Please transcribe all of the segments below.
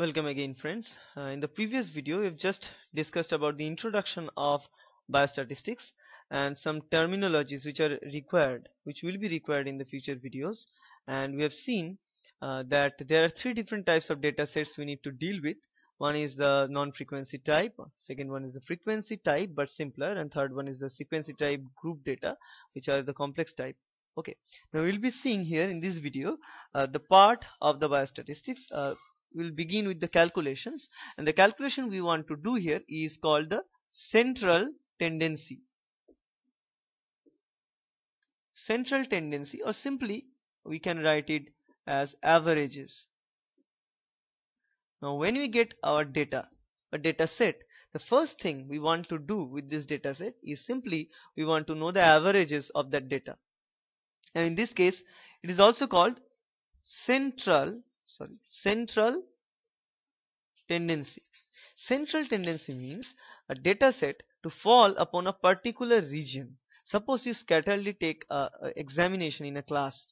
Welcome again friends. Uh, in the previous video we've just discussed about the introduction of biostatistics and some terminologies which are required which will be required in the future videos. And we have seen uh, that there are three different types of data sets we need to deal with. One is the non-frequency type second one is the frequency type but simpler and third one is the frequency type group data which are the complex type. Okay. Now we'll be seeing here in this video uh, the part of the biostatistics uh, we'll begin with the calculations. And the calculation we want to do here is called the central tendency. Central tendency or simply we can write it as averages. Now when we get our data a data set the first thing we want to do with this data set is simply we want to know the averages of that data. And in this case it is also called central sorry. Central tendency. Central tendency means a data set to fall upon a particular region. Suppose you scatteredly take a, a examination in a class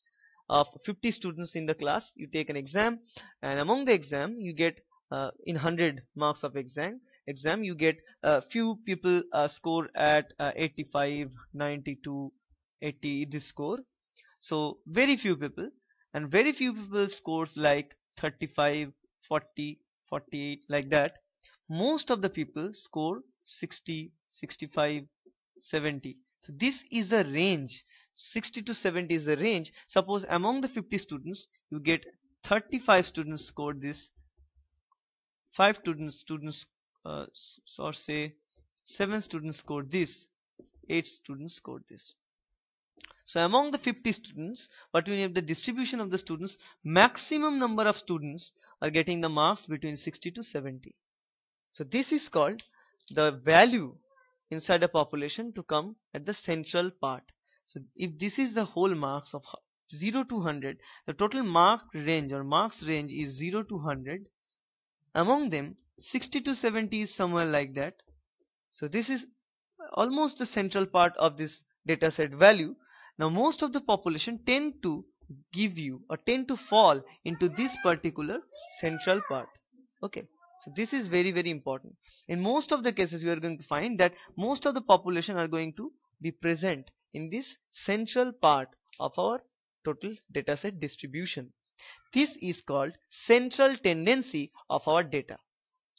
of 50 students in the class. You take an exam and among the exam you get uh, in 100 marks of exam exam you get a uh, few people uh, score at uh, 85 92 80 this score. So very few people and very few people scores like 35 40 48 like that. Most of the people score 60 65 70 so this is the range. 60 to 70 is the range. Suppose among the 50 students you get 35 students scored this. 5 students students uh, or say 7 students scored this. 8 students scored this so among the 50 students, what we have the distribution of the students, maximum number of students are getting the marks between 60 to 70. So this is called the value inside a population to come at the central part. So if this is the whole marks of 0 to 100, the total mark range or marks range is 0 to 100. Among them, 60 to 70 is somewhere like that. So this is almost the central part of this data set value now most of the population tend to give you or tend to fall into this particular central part. Okay. So this is very very important. In most of the cases we are going to find that most of the population are going to be present in this central part of our total dataset distribution. This is called central tendency of our data.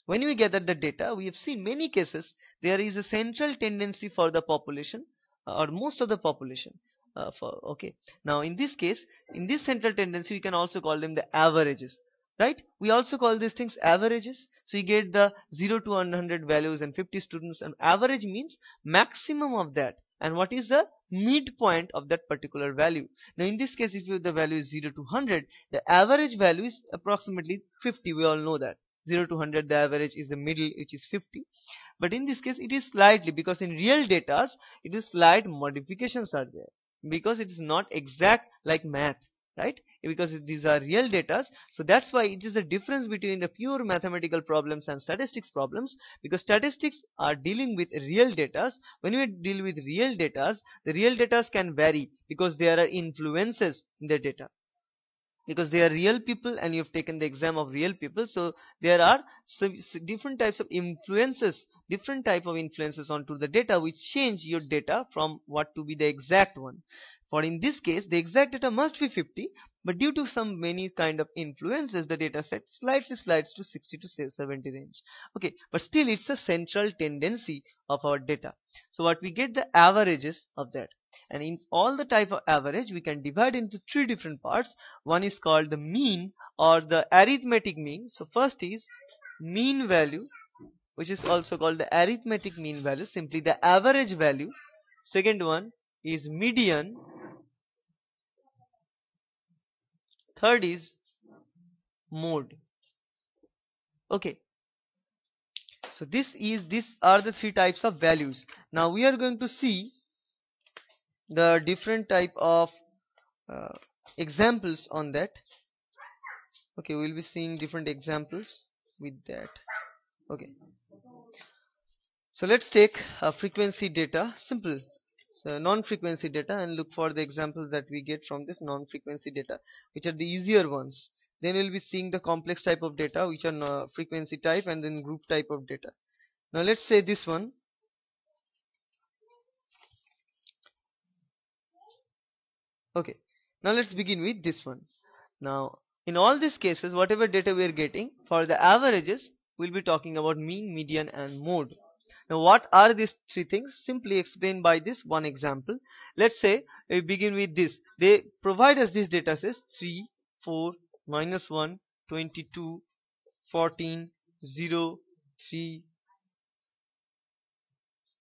When we gather the data, we have seen many cases there is a central tendency for the population or most of the population uh, for okay. Now in this case in this central tendency we can also call them the averages right? We also call these things averages. So you get the 0 to 100 values and 50 students and average means maximum of that. And what is the midpoint of that particular value? Now in this case if you, the value is 0 to 100 the average value is approximately 50 we all know that. 0 to 100 the average is the middle which is 50 but in this case it is slightly because in real data it is slight modifications are there because it is not exact like math right? Because these are real data so that's why it is the difference between the pure mathematical problems and statistics problems because statistics are dealing with real data. When we deal with real data the real data can vary because there are influences in the data because they are real people and you've taken the exam of real people. So there are different types of influences different type of influences onto the data which change your data from what to be the exact one. For in this case the exact data must be 50 but due to some many kind of influences the data set slightly slides to 60 to 70 range. Okay but still it's a central tendency of our data. So what we get the averages of that and in all the type of average we can divide into three different parts. One is called the mean or the arithmetic mean. So first is mean value which is also called the arithmetic mean value simply the average value. Second one is median. Third is mode. Okay. So this is these are the three types of values. Now we are going to see the different type of uh, examples on that. Okay we'll be seeing different examples with that. Okay. So let's take a frequency data. Simple. Uh, non-frequency data and look for the examples that we get from this non-frequency data which are the easier ones. Then we'll be seeing the complex type of data which are uh, frequency type and then group type of data. Now let's say this one okay. Now let's begin with this one. Now in all these cases whatever data we are getting for the averages we'll be talking about mean median and mode. Now what are these three things? Simply explained by this one example. Let's say we begin with this. They provide us this data says 3 4 minus 1 22 14 0 3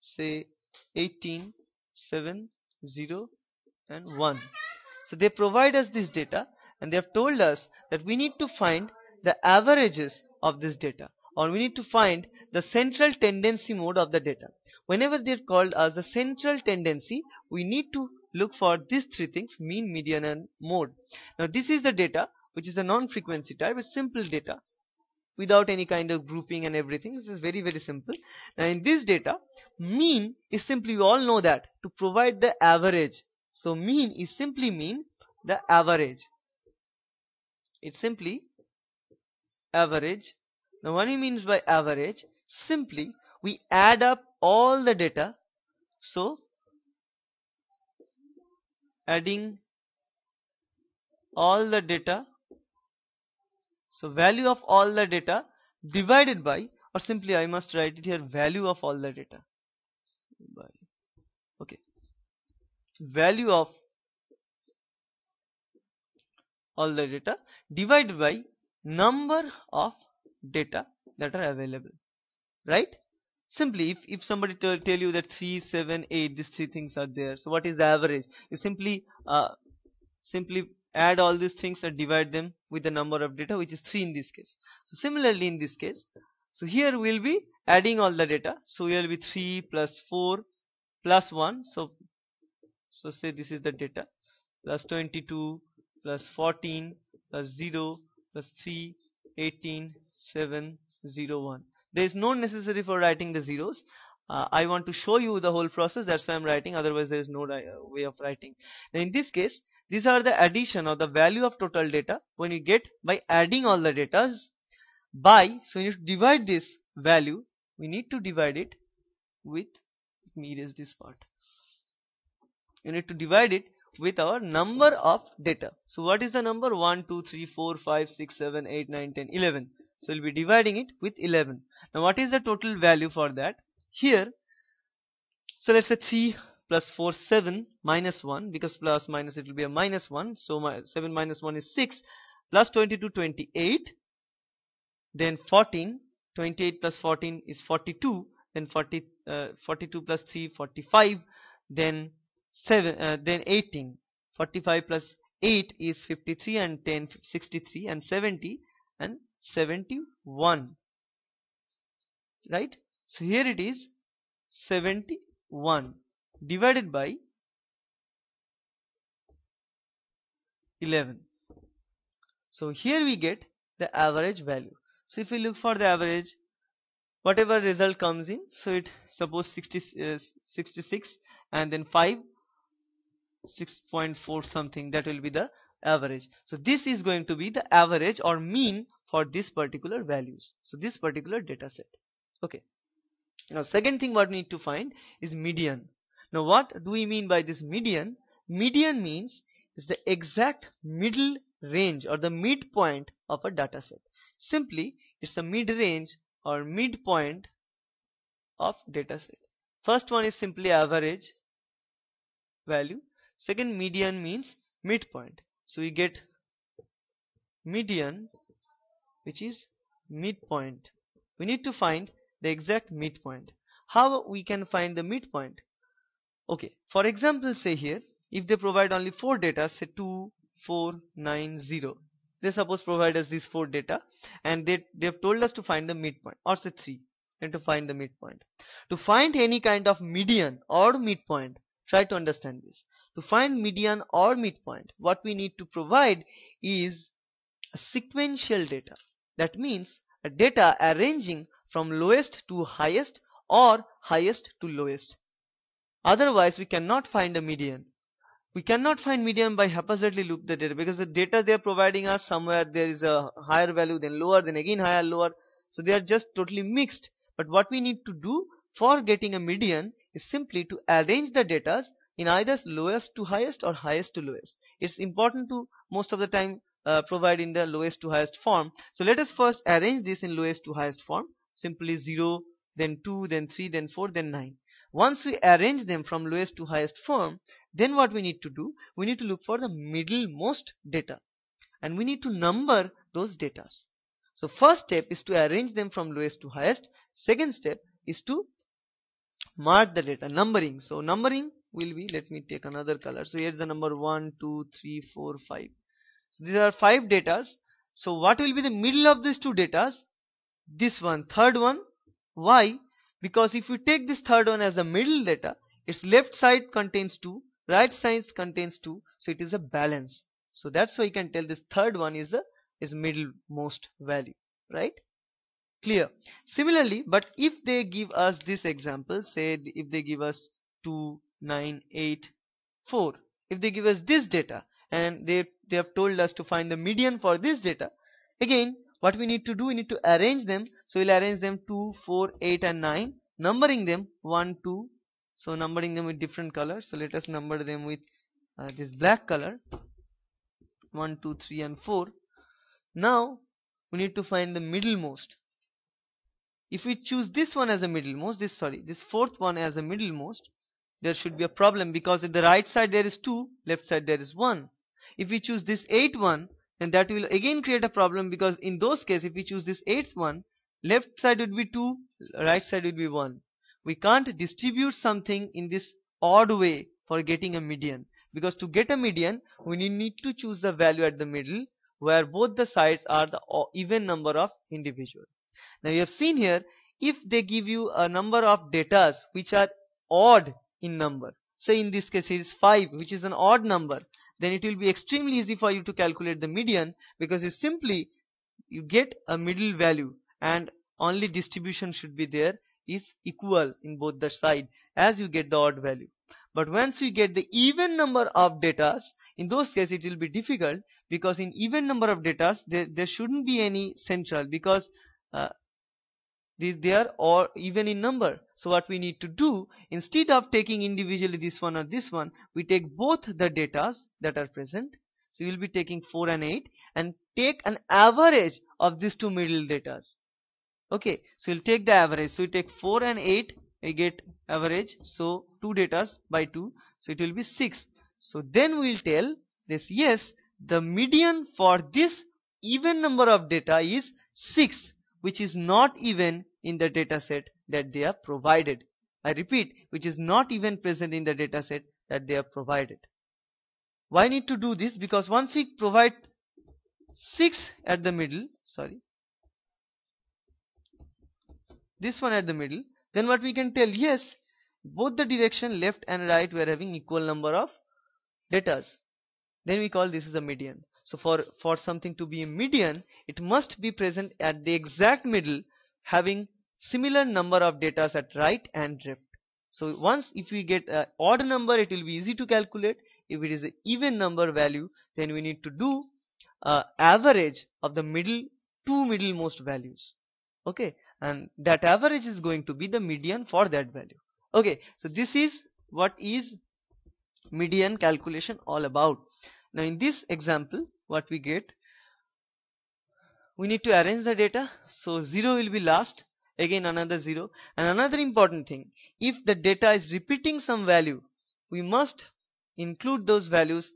say 18 7 0 and 1 so they provide us this data and they have told us that we need to find the averages of this data or we need to find the central tendency mode of the data. Whenever they're called as the central tendency, we need to look for these three things, mean, median and mode. Now this is the data which is the non-frequency type, it's simple data without any kind of grouping and everything. This is very very simple. Now in this data, mean is simply, we all know that, to provide the average. So mean is simply mean the average. It's simply average now what he means by average? Simply we add up all the data. So adding all the data. So value of all the data divided by or simply I must write it here value of all the data. By value of all the data divided by number of data that are available right? Simply if, if somebody tell you that 3 7 8 these three things are there so what is the average? You simply uh, simply add all these things and divide them with the number of data which is 3 in this case. So similarly in this case so here we'll be adding all the data. So here will be 3 plus 4 plus 1 so so say this is the data. Plus 22 plus 14 plus 0 plus 3 18 701 there is no necessary for writing the zeros. Uh, I want to show you the whole process. That's why I'm writing. Otherwise there is no uh, way of writing. Now in this case these are the addition of the value of total data. When you get by adding all the data by so you need to divide this value. We need to divide it with let me erase this part you need to divide it with our number of data so what is the number 1 2 3 4 5 6 7 8 9 10 11 so we'll be dividing it with 11. Now what is the total value for that? Here, so let's say 3 plus 4, 7 minus 1 because plus minus it will be a minus 1. So my 7 minus 1 is 6 plus 22, 28. Then 14, 28 plus 14 is 42. Then 40, uh, 42 plus 3, 45. Then 7, uh, then 18. 45 plus 8 is 53 and 10, 63 and 70 and 71 right? So here it is 71 divided by 11 so here we get the average value. So if we look for the average whatever result comes in so it suppose 60 uh, 66 and then 5 6.4 something that will be the average. So this is going to be the average or mean for this particular values. So this particular data set. Okay. Now second thing what we need to find is median. Now what do we mean by this median? Median means is the exact middle range or the midpoint of a data set. Simply it's the mid range or midpoint of data set. First one is simply average value second median means midpoint. So we get median which is midpoint. We need to find the exact midpoint. How we can find the midpoint? Okay for example say here if they provide only four data say 2 4 9 0 they suppose provide us these four data and they they have told us to find the midpoint or say 3 and to find the midpoint. To find any kind of median or midpoint try to understand this to find median or midpoint what we need to provide is a sequential data. That means a data arranging from lowest to highest or highest to lowest. otherwise we cannot find a median. We cannot find median by haphazardly loop the data because the data they are providing us somewhere there is a higher value then lower then again higher lower. So they are just totally mixed. But what we need to do for getting a median is simply to arrange the data in either lowest to highest or highest to lowest it's important to most of the time uh, provide in the lowest to highest form so let us first arrange this in lowest to highest form simply 0 then 2 then 3 then 4 then 9 once we arrange them from lowest to highest form, then what we need to do? We need to look for the middlemost data. And we need to number those datas. So first step is to arrange them from lowest to highest. Second step is to mark the data, numbering. So numbering will be, let me take another color. So here's the number 1, 2, 3, 4, 5. So these are 5 datas. So what will be the middle of these two datas? This one, third one. Why? because if you take this third one as the middle data its left side contains 2 right side contains 2 so it is a balance so that's why you can tell this third one is the is middlemost value right clear similarly but if they give us this example say if they give us 2 9 8 4 if they give us this data and they they have told us to find the median for this data again what we need to do we need to arrange them. So we'll arrange them 2 4 8 and 9 numbering them 1 2 so numbering them with different colors. So let us number them with uh, this black color. 1 2 3 and 4 now we need to find the middlemost. If we choose this one as a middlemost this sorry this fourth one as a middlemost there should be a problem because at the right side there is 2 left side there is 1 if we choose this 8 one then that will again create a problem because in those cases if we choose this eighth one left side would be 2 right side would be 1 we can't distribute something in this odd way for getting a median because to get a median we need to choose the value at the middle where both the sides are the even number of individual. Now you have seen here if they give you a number of datas which are odd in number. Say in this case it is 5 which is an odd number then it will be extremely easy for you to calculate the median because you simply you get a middle value and only distribution should be there is equal in both the side as you get the odd value. But once you get the even number of datas in those cases it will be difficult because in even number of datas there, there shouldn't be any central because uh, these they are all even in number. So what we need to do instead of taking individually this one or this one we take both the datas that are present. So we will be taking 4 and 8 and take an average of these two middle datas. Okay so we'll take the average. So we take 4 and 8 we get average. So two datas by 2 so it will be 6 so then we'll tell this yes the median for this even number of data is 6 which is not even in the dataset that they are provided. I repeat, which is not even present in the dataset that they are provided. Why need to do this? Because once we provide 6 at the middle, sorry, this one at the middle, then what we can tell, yes, both the direction left and right we are having equal number of datas. Then we call this is a median. So for, for something to be a median, it must be present at the exact middle having similar number of datas at right and left. So once if we get an odd number it will be easy to calculate. If it is an even number value then we need to do uh, average of the middle two middlemost values. Okay and that average is going to be the median for that value. Okay so this is what is median calculation all about. Now in this example what we get. We need to arrange the data. So 0 will be last. Again another 0 and another important thing if the data is repeating some value we must include those values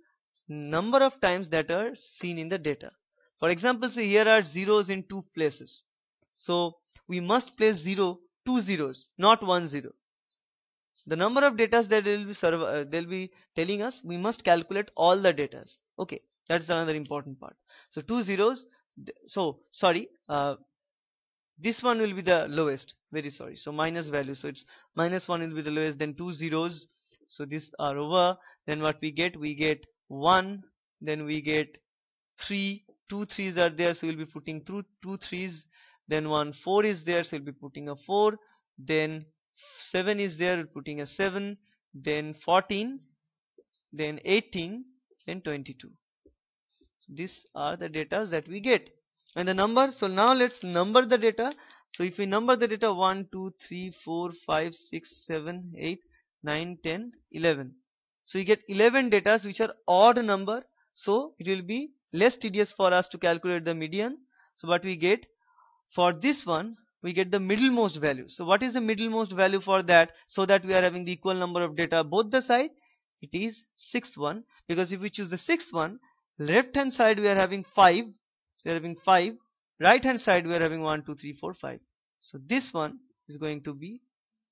number of times that are seen in the data. For example say here are zeros in two places. So we must place 0 two zeros not one zero. The number of data that they'll be uh, they'll be telling us we must calculate all the data. Okay that's another important part. So two zeros so sorry uh, this one will be the lowest. Very sorry. So minus value. So it's minus 1 will be the lowest then two zeros. So these are over. Then what we get? We get 1 then we get 3 two threes are there so we'll be putting through two threes. Then one 4 is there so we'll be putting a 4 then 7 is there we're putting a 7 then 14 then 18 then 22 these are the data that we get. And the number so now let's number the data. So if we number the data 1 2 3 4 5 6 7 8 9 10 11 so you get 11 data which are odd number. So it will be less tedious for us to calculate the median. So what we get for this one we get the middlemost value. So what is the middlemost value for that? So that we are having the equal number of data both the side. It is sixth one. Because if we choose the sixth one left hand side we are having 5 so we are having 5 right hand side we are having 1 2 3 4 5 so this one is going to be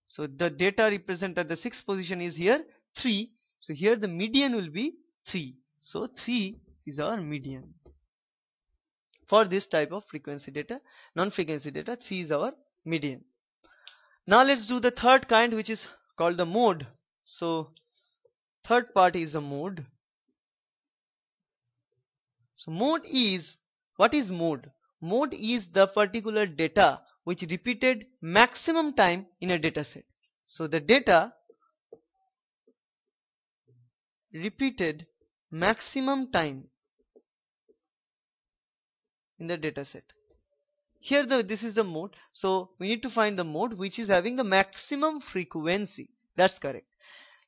so the data represented at the sixth position is here 3 so here the median will be 3 so 3 is our median. For this type of frequency data non-frequency data 3 is our median. Now let's do the third kind which is called the mode. So third part is a mode so mode is what is mode mode is the particular data which repeated maximum time in a data set. So the data repeated maximum time in the data set. Here the this is the mode. So we need to find the mode which is having the maximum frequency. That's correct.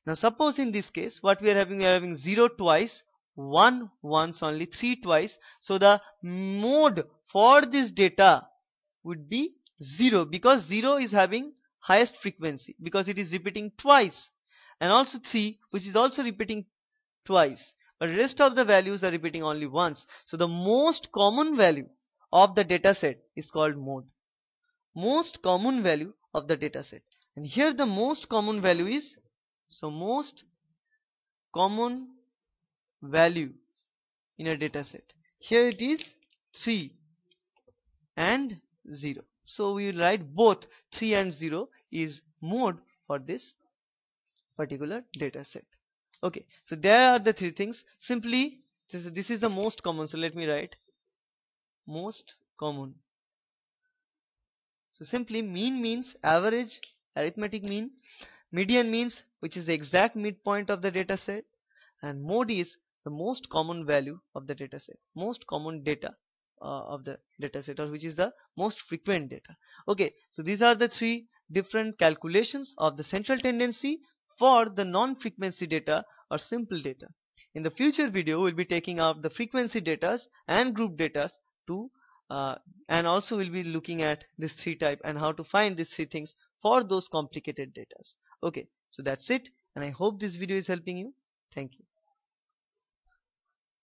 Now suppose in this case what we are having we are having 0 twice 1 once only 3 twice. So the mode for this data would be 0 because 0 is having highest frequency because it is repeating twice. And also 3 which is also repeating twice. But rest of the values are repeating only once. So the most common value of the data set is called mode. Most common value of the data set. And here the most common value is so most common value in a data set. Here it is 3 and 0 so we write both 3 and 0 is mode for this particular data set. Okay so there are the three things. Simply this, this is the most common. So let me write most common. So simply mean means average arithmetic mean. Median means which is the exact midpoint of the data set. And mode is the most common value of the data set most common data uh, of the data set or which is the most frequent data okay so these are the three different calculations of the central tendency for the non-frequency data or simple data. In the future video, we'll be taking out the frequency data and group data to uh, and also we'll be looking at this three type and how to find these three things for those complicated data. Okay, so that's it and I hope this video is helping you. Thank you.